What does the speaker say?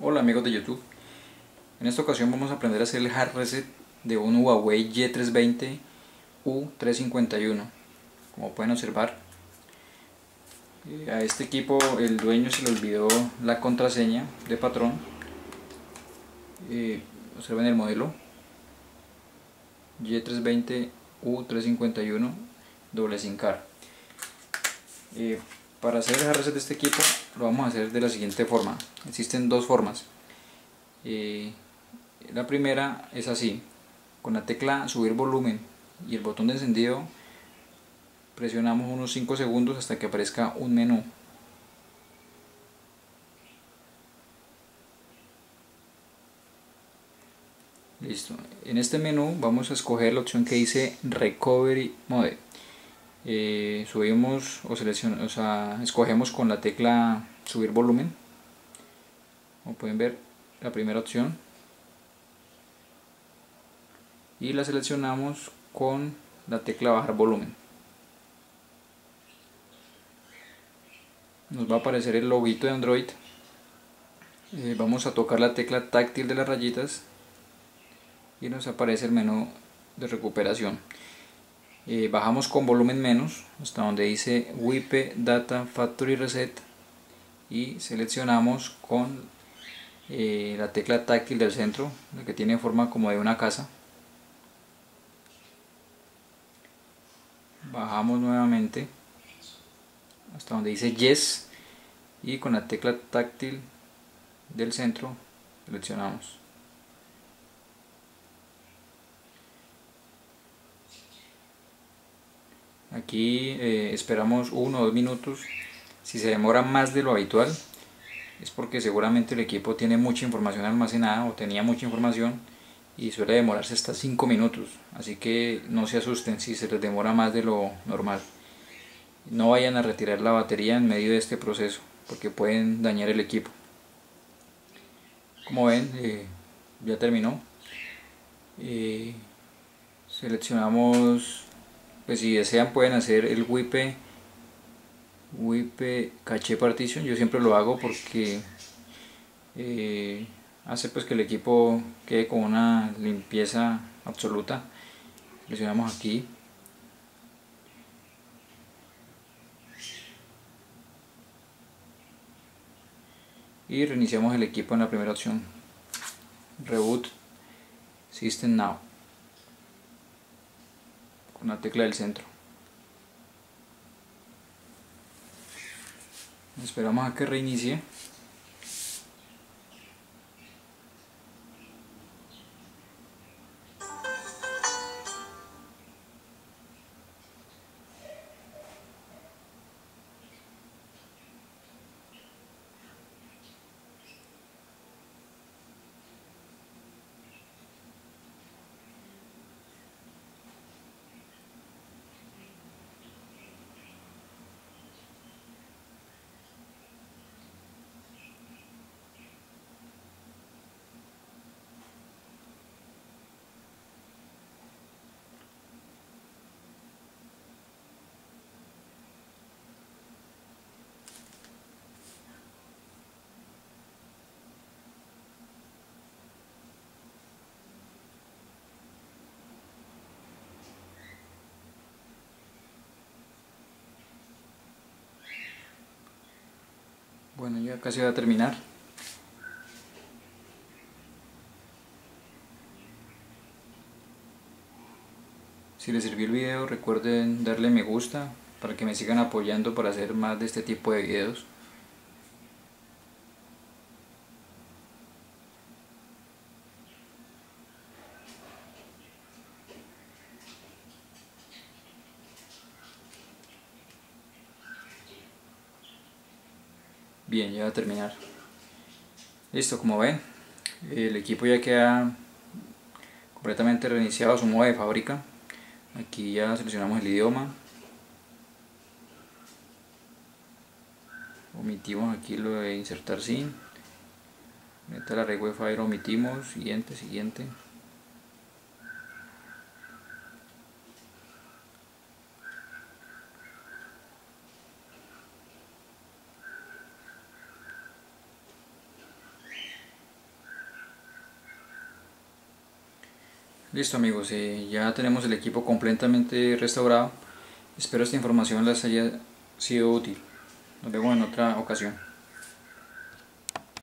Hola amigos de YouTube, en esta ocasión vamos a aprender a hacer el hard reset de un Huawei Y320 U351 como pueden observar eh, a este equipo el dueño se le olvidó la contraseña de patrón. Eh, observen el modelo. Y320 U351 doble sin car eh, para hacer el reset de este equipo lo vamos a hacer de la siguiente forma. Existen dos formas. Eh, la primera es así. Con la tecla subir volumen y el botón de encendido presionamos unos 5 segundos hasta que aparezca un menú. Listo. En este menú vamos a escoger la opción que dice Recovery Mode eh, subimos o seleccionamos, o sea, escogemos con la tecla subir volumen. Como pueden ver la primera opción. Y la seleccionamos con la tecla bajar volumen. Nos va a aparecer el loguito de Android. Eh, vamos a tocar la tecla táctil de las rayitas. Y nos aparece el menú de recuperación eh, bajamos con volumen menos hasta donde dice WIP Data Factory Reset y seleccionamos con eh, la tecla táctil del centro, la que tiene forma como de una casa. Bajamos nuevamente hasta donde dice Yes y con la tecla táctil del centro seleccionamos. Aquí eh, esperamos uno o dos minutos. Si se demora más de lo habitual, es porque seguramente el equipo tiene mucha información almacenada o tenía mucha información y suele demorarse hasta 5 minutos. Así que no se asusten si se les demora más de lo normal. No vayan a retirar la batería en medio de este proceso porque pueden dañar el equipo. Como ven, eh, ya terminó. Eh, seleccionamos pues si desean pueden hacer el WIP WIP caché partition. Yo siempre lo hago porque eh, hace pues que el equipo quede con una limpieza absoluta. Seleccionamos aquí. Y reiniciamos el equipo en la primera opción. Reboot. System now con la tecla del centro. Esperamos a que reinicie. Bueno, ya casi va a terminar. Si les sirvió el video recuerden darle me gusta para que me sigan apoyando para hacer más de este tipo de videos. Bien, ya va a terminar. Listo, como ven, el equipo ya queda completamente reiniciado su modo de fábrica. Aquí ya seleccionamos el idioma. Omitimos aquí lo de insertar sin. Meta la red wifi omitimos. Siguiente, siguiente. Listo amigos, eh, ya tenemos el equipo completamente restaurado. Espero esta información les haya sido útil. Nos vemos en otra ocasión.